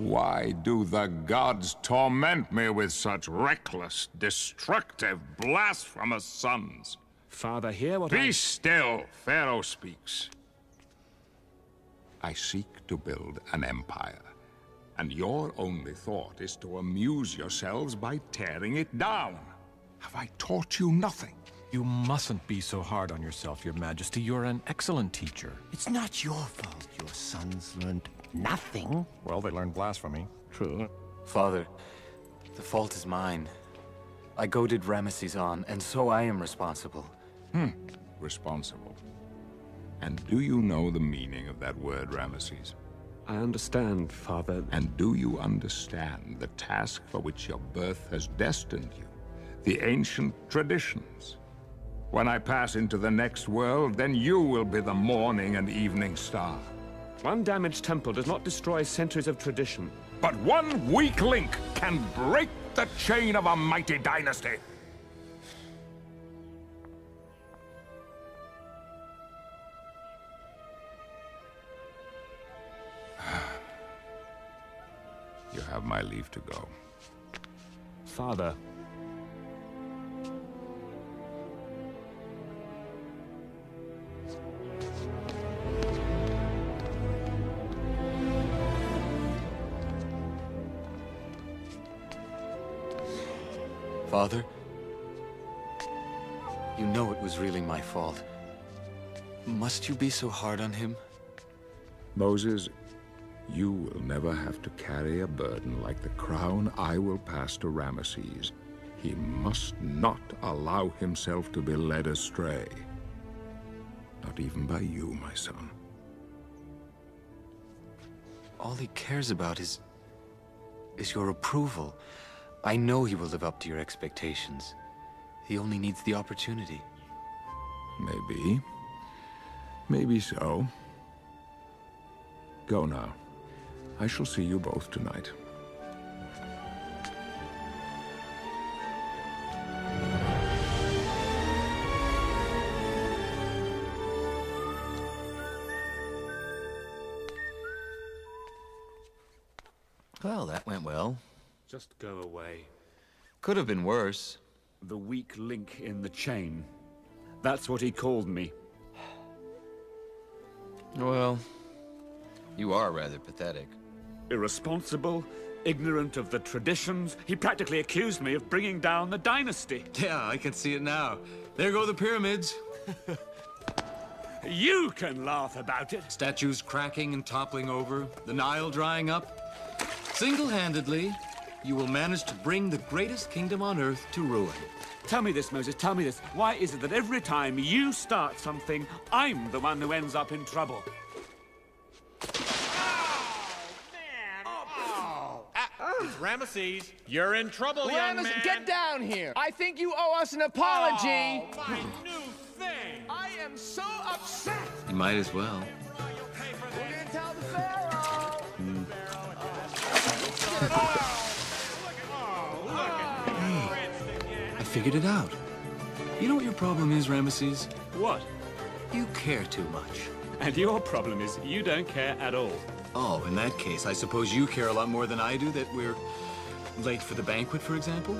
Why do the gods torment me with such reckless, destructive, blasphemous sons? Father, hear what Be I... still, Pharaoh speaks. I seek to build an empire, and your only thought is to amuse yourselves by tearing it down. Have I taught you nothing? You mustn't be so hard on yourself, your majesty. You're an excellent teacher. It's not your fault your sons learned nothing. Well, they learned blasphemy. True. Father, the fault is mine. I goaded Ramesses on, and so I am responsible. Hmm. Responsible. And do you know the meaning of that word, Ramesses? I understand, Father. And do you understand the task for which your birth has destined you? The ancient traditions? When I pass into the next world, then you will be the morning and evening star. One damaged temple does not destroy centuries of tradition. But one weak link can break the chain of a mighty dynasty. You have my leave to go. Father. Father? You know it was really my fault. Must you be so hard on him? Moses, you will never have to carry a burden like the crown I will pass to Ramesses. He must not allow himself to be led astray. Not even by you, my son. All he cares about is... is your approval. I know he will live up to your expectations. He only needs the opportunity. Maybe. Maybe so. Go now. I shall see you both tonight. Well, that went well. Just go away. Could have been worse. The weak link in the chain. That's what he called me. Well, you are rather pathetic. Irresponsible, ignorant of the traditions. He practically accused me of bringing down the dynasty. Yeah, I can see it now. There go the pyramids. You can laugh about it. Statues cracking and toppling over, the Nile drying up. Single-handedly, you will manage to bring the greatest kingdom on earth to ruin. Tell me this, Moses, tell me this. Why is it that every time you start something, I'm the one who ends up in trouble? Oh, oh. Ramesses, you're in trouble, young Ramesses, man. get down here. I think you owe us an apology. Oh, my new thing. I am so upset. You might as well. We're gonna tell the Pharaoh. Hmm. I figured it out. You know what your problem is, Ramesses? What? You care too much. And your problem is you don't care at all. Oh, in that case, I suppose you care a lot more than I do that we're late for the banquet, for example?